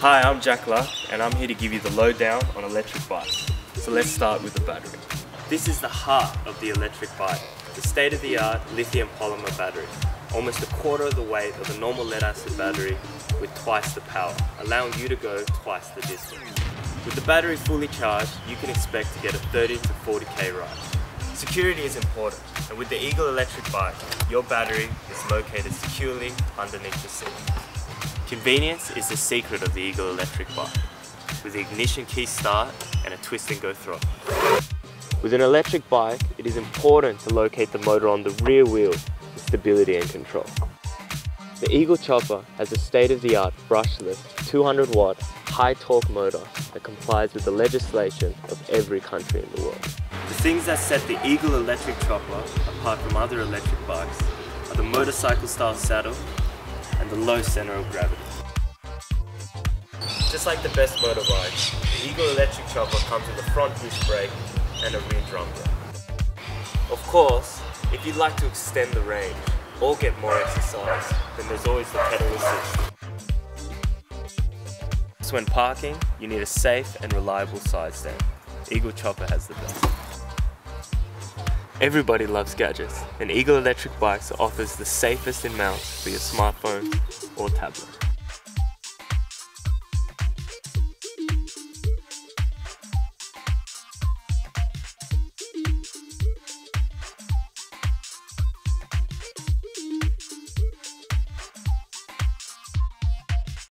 Hi, I'm Jack Luck and I'm here to give you the lowdown on electric bikes. So let's start with the battery. This is the heart of the electric bike, the state-of-the-art lithium polymer battery. Almost a quarter of the weight of a normal lead acid battery with twice the power, allowing you to go twice the distance. With the battery fully charged, you can expect to get a 30 to 40k ride. Security is important, and with the Eagle electric bike, your battery is located securely underneath the seat. Convenience is the secret of the Eagle electric bike, with the ignition key start and a twist and go throttle. With an electric bike, it is important to locate the motor on the rear wheel for stability and control. The Eagle Chopper has a state-of-the-art brushless 200 watt high torque motor that complies with the legislation of every country in the world. The things that set the Eagle electric chopper apart from other electric bikes are the motorcycle style saddle and the low center of gravity. Just like the best motorbikes, the Eagle electric chopper comes with a front disc brake and a rear drum brake. Of course, if you'd like to extend the range or get more exercise, then there's always the pedal assist. So when parking, you need a safe and reliable side stand. Eagle Chopper has the best. Everybody loves gadgets, and Eagle Electric Bikes offers the safest in mounts for your smartphone or tablet.